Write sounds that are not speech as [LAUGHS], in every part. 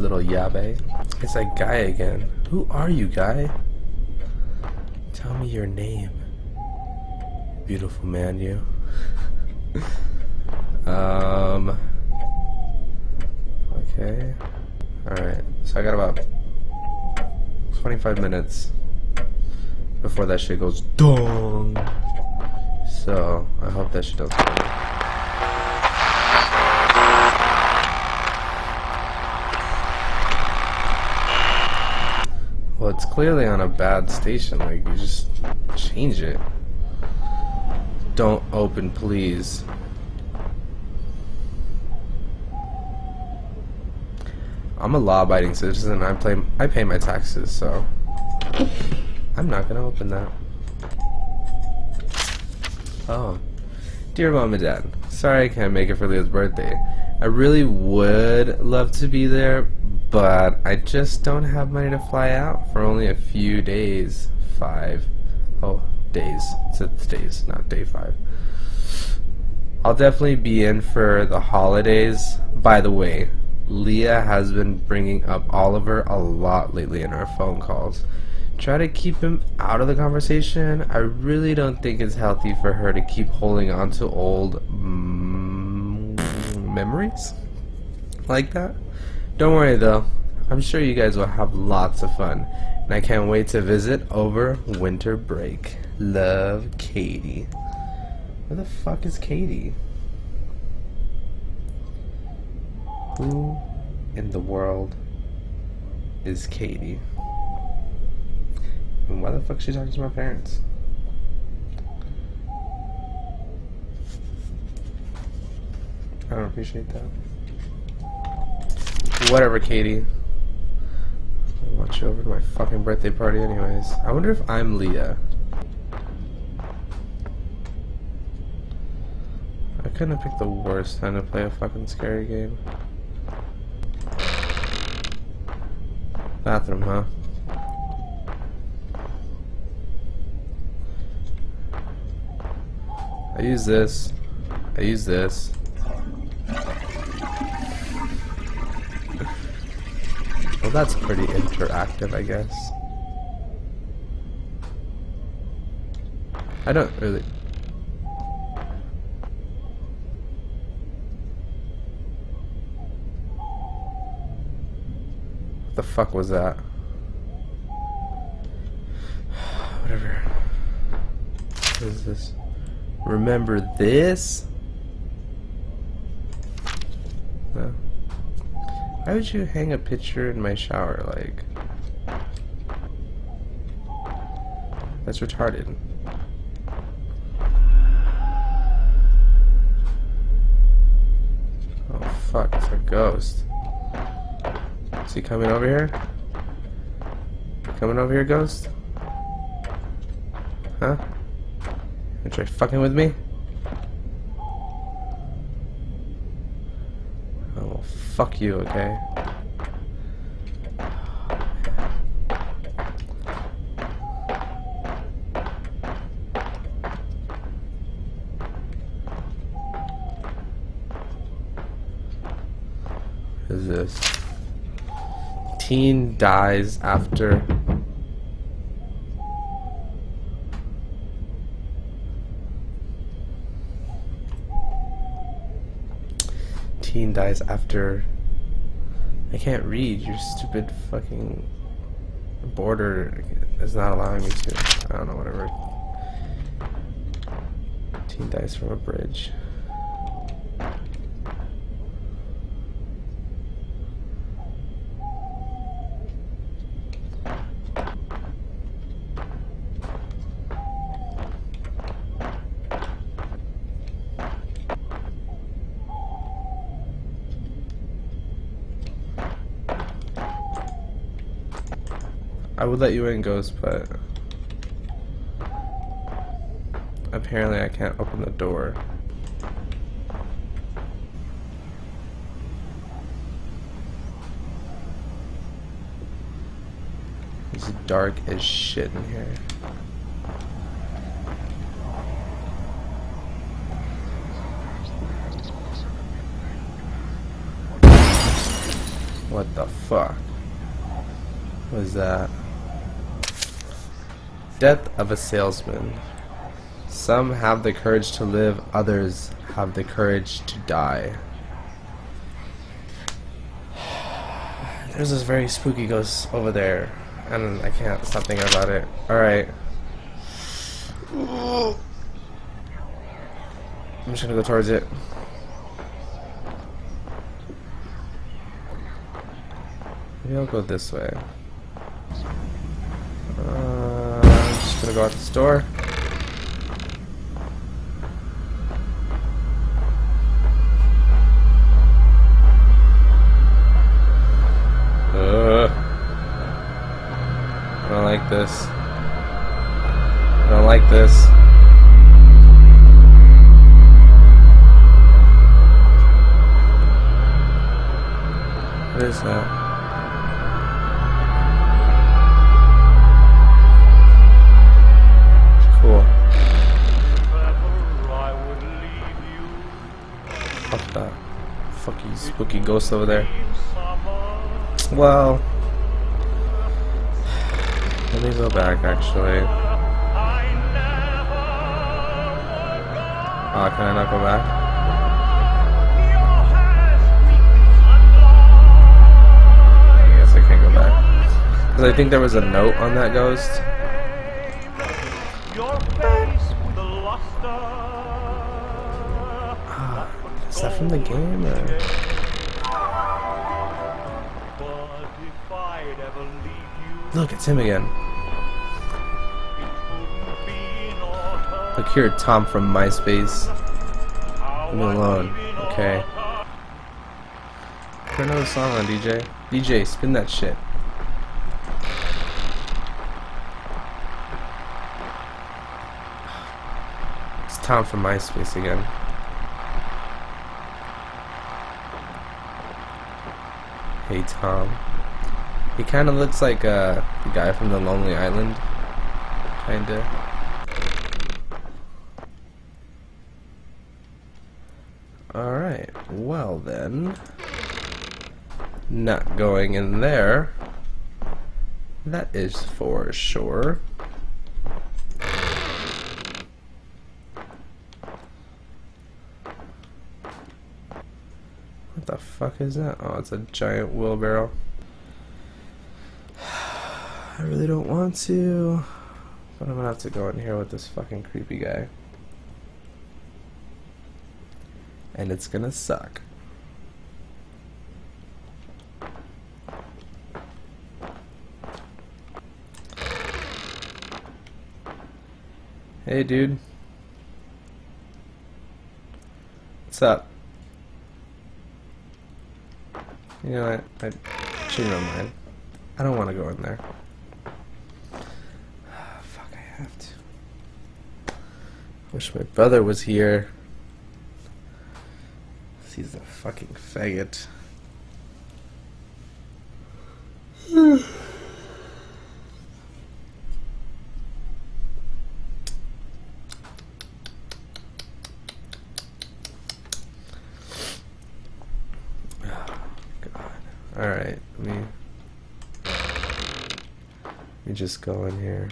little yabe. It's that guy again. Who are you, guy? Tell me your name. Beautiful man, you. [LAUGHS] um. Okay. Alright. So I got about 25 minutes before that shit goes dong. So I hope that shit doesn't. It's clearly on a bad station. Like, you just change it. Don't open, please. I'm a law-abiding citizen. I pay I pay my taxes, so I'm not gonna open that. Oh, dear mom and dad, sorry I can't make it for Leo's birthday. I really would love to be there, but I just don't have money to fly out for only a few days. Five. Oh, days. It's days, not day five. I'll definitely be in for the holidays. By the way, Leah has been bringing up Oliver a lot lately in our phone calls. Try to keep him out of the conversation. I really don't think it's healthy for her to keep holding on to old mm, memories like that. Don't worry though, I'm sure you guys will have lots of fun, and I can't wait to visit over winter break. Love, Katie. Where the fuck is Katie? Who in the world is Katie? And why the fuck is she talking to my parents? I don't appreciate that. Whatever, Katie. Watch over my fucking birthday party anyways. I wonder if I'm Leah. I couldn't have picked the worst time to play a fucking scary game. Bathroom, huh? I use this. I use this. That's pretty interactive, I guess. I don't really... What the fuck was that? [SIGHS] Whatever. What is this? Remember this? No. Why would you hang a picture in my shower? Like, that's retarded. Oh fuck, it's a ghost. Is he coming over here? Coming over here, ghost? Huh? You try fucking with me? Fuck you, okay? What is this? Teen dies after dies after I can't read. Your stupid fucking border is not allowing me to. I don't know whatever. Teen dies from a bridge I would let you in, Ghost, but apparently I can't open the door. It's dark as shit in here. What the fuck? was that? Death of a salesman. Some have the courage to live, others have the courage to die. [SIGHS] There's this very spooky ghost over there, and I can't stop thinking about it. Alright. I'm just gonna go towards it. Maybe I'll go this way. Uh, gonna go out door. Ugh. I don't like this. I don't like this. What is that? Spooky ghost over there. Well, let me go back actually. Ah, can I not go back? I think there was a note on that ghost. Is that from the game or? Look, it's him again. Look here, Tom from MySpace. Leave me alone, okay? Put another song on, DJ. DJ, spin that shit. It's Tom from MySpace again. Hey, Tom. He kind of looks like uh, the guy from the Lonely Island. Kinda. Alright, well then. Not going in there. That is for sure. What is that? Oh, it's a giant wheelbarrow. [SIGHS] I really don't want to, but I'm gonna have to go in here with this fucking creepy guy. And it's gonna suck. Hey dude. What's up? You know what? I change my mind. I don't want to go in there. [SIGHS] Fuck, I have to. Wish my brother was here. He's a fucking faggot. [SIGHS] [SIGHS] God. Alright, let me let me just go in here.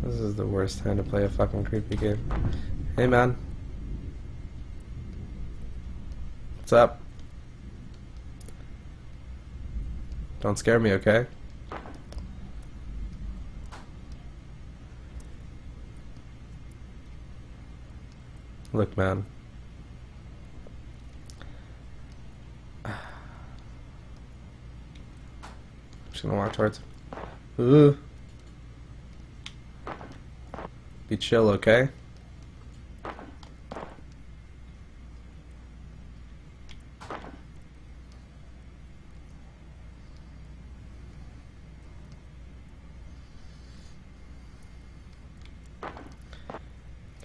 This is the worst time to play a fucking creepy game. Hey man. What's up? Don't scare me, okay? Look, man. Just gonna walk towards. Ooh. Be chill, okay?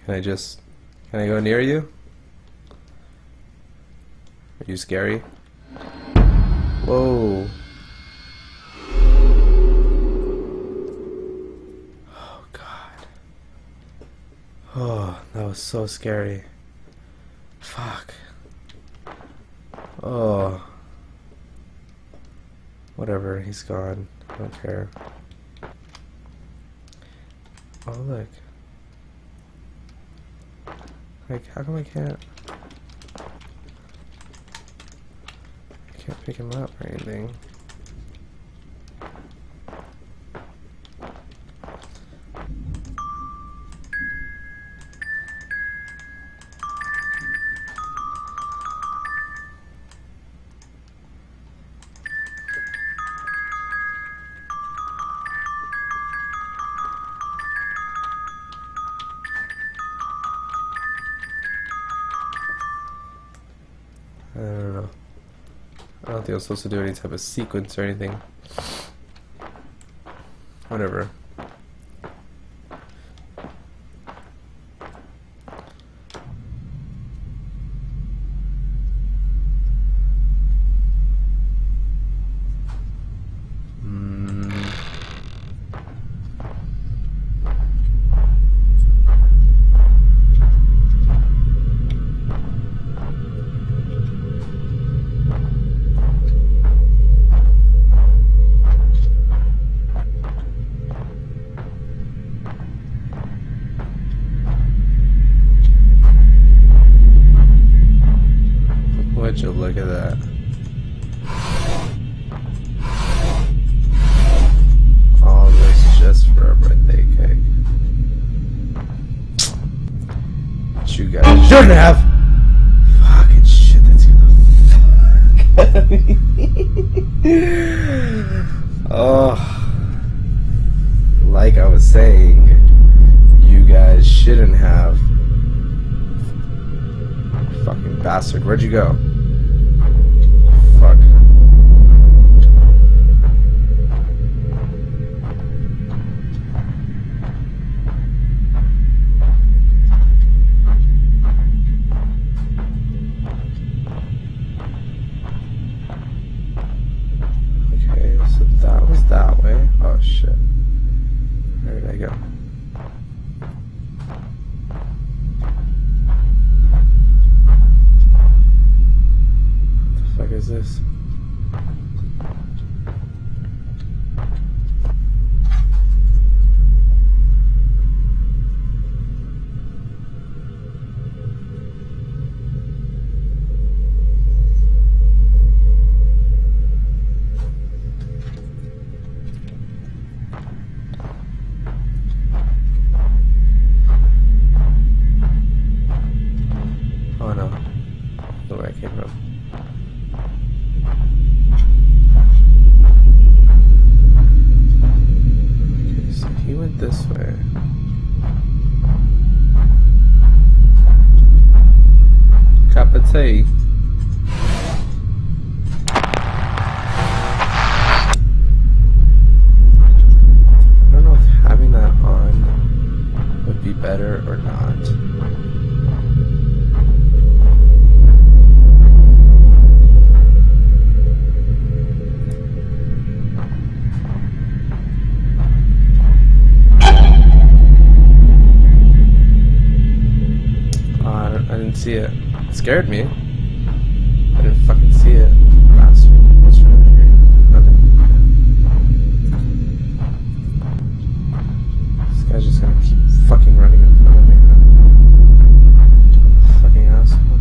Can I just... Can I go near you? Are you scary? Whoa. Oh, that was so scary. Fuck. Oh. Whatever, he's gone. I don't care. Oh, look. Like, how come I can't... I can't pick him up or anything. Don't think I'm supposed to do any type of sequence or anything. Whatever. Saying, you guys shouldn't have. Fucking bastard, where'd you go? Fuck. Okay, so that was that way. Oh shit. Did I go? What the fuck is this? See it. It scared me. I didn't fucking see it. Bastard. What's wrong here? Nothing. This guy's just gonna keep fucking running in front of me. Fucking asshole.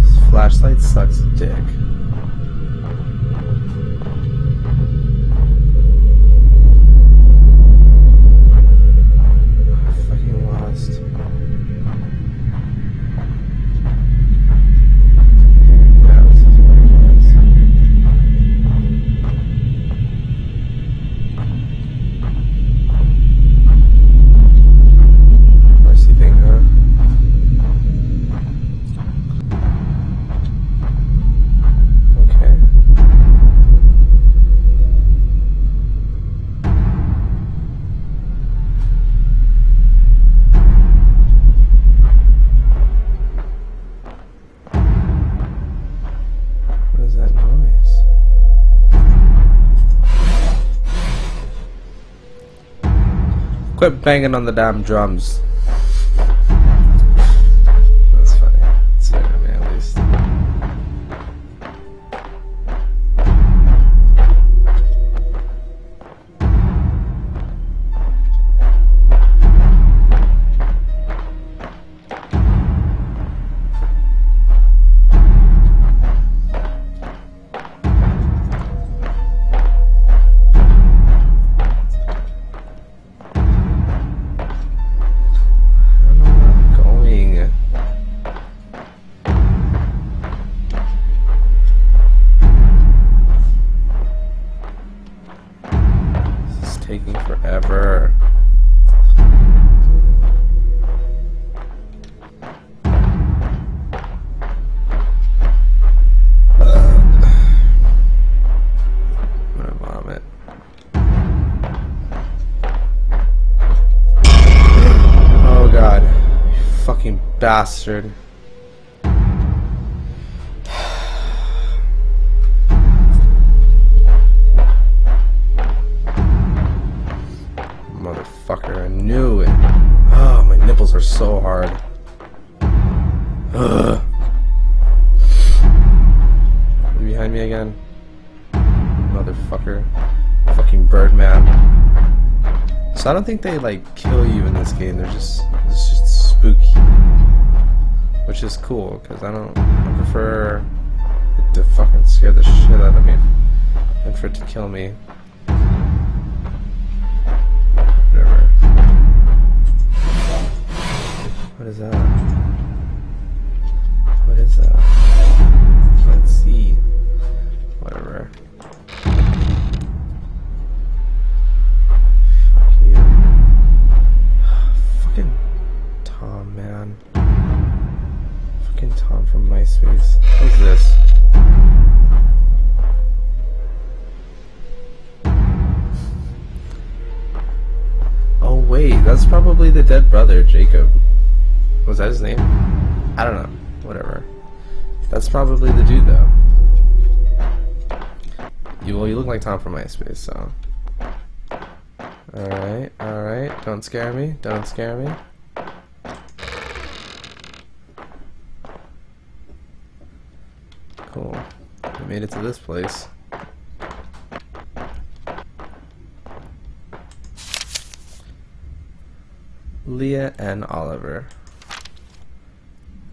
This flashlight sucks dick. Quit banging on the damn drums. Bastard. Motherfucker, I knew it. Oh, my nipples are so hard. Ugh. Behind me again? Motherfucker. Fucking Birdman. So I don't think they like kill you in this game. They're just it's just spooky, which is cool because I don't. I prefer it to fucking scare the shit out of me And for it to kill me. The dead brother, Jacob. Was that his name? I don't know. Whatever. That's probably the dude though. You well, you look like Tom from MySpace, so. Alright, alright. Don't scare me. Don't scare me. Cool. We made it to this place. Leah and Oliver.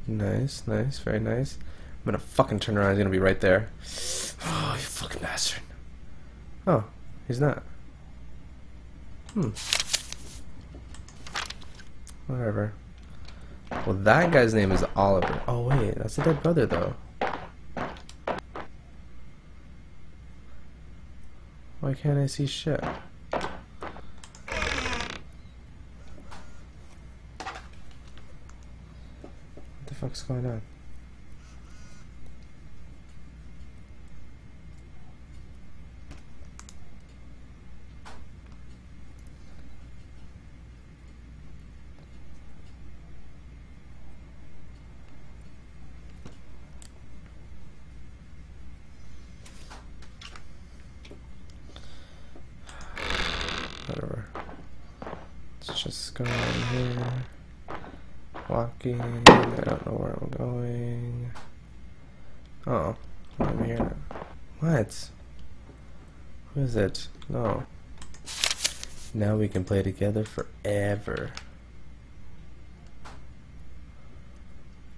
Nice, nice, very nice. I'm gonna fucking turn around, he's gonna be right there. [SIGHS] Oh, you fucking bastard. Oh, he's not. Hmm. Whatever. Well, that guy's name is Oliver. Oh, wait, that's a dead brother, though. Why can't I see shit? Fuck's going on? Whatever. Let's just go in here. Walking. I don't know where I'm going. Oh, I'm here. What? Who is it? No. Now we can play together forever.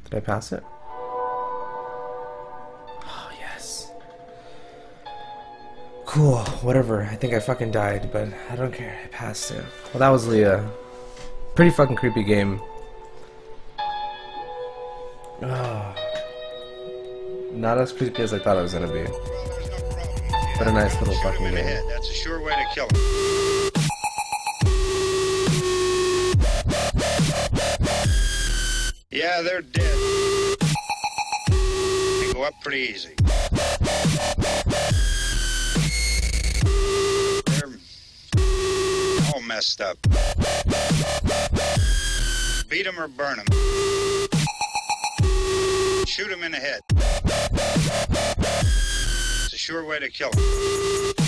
Did I pass it? Oh, yes. Cool, whatever. I think I fucking died, but I don't care. I passed it. Well, that was Leah. Uh, pretty fucking creepy game. [SIGHS] Not as creepy as I thought it was gonna be. But a nice little fucking game. head. That's a sure way to kill him. Yeah, they're dead. They go up pretty easy. They're all messed up. Beat them or burn them. Shoot him in the head. It's a sure way to kill them.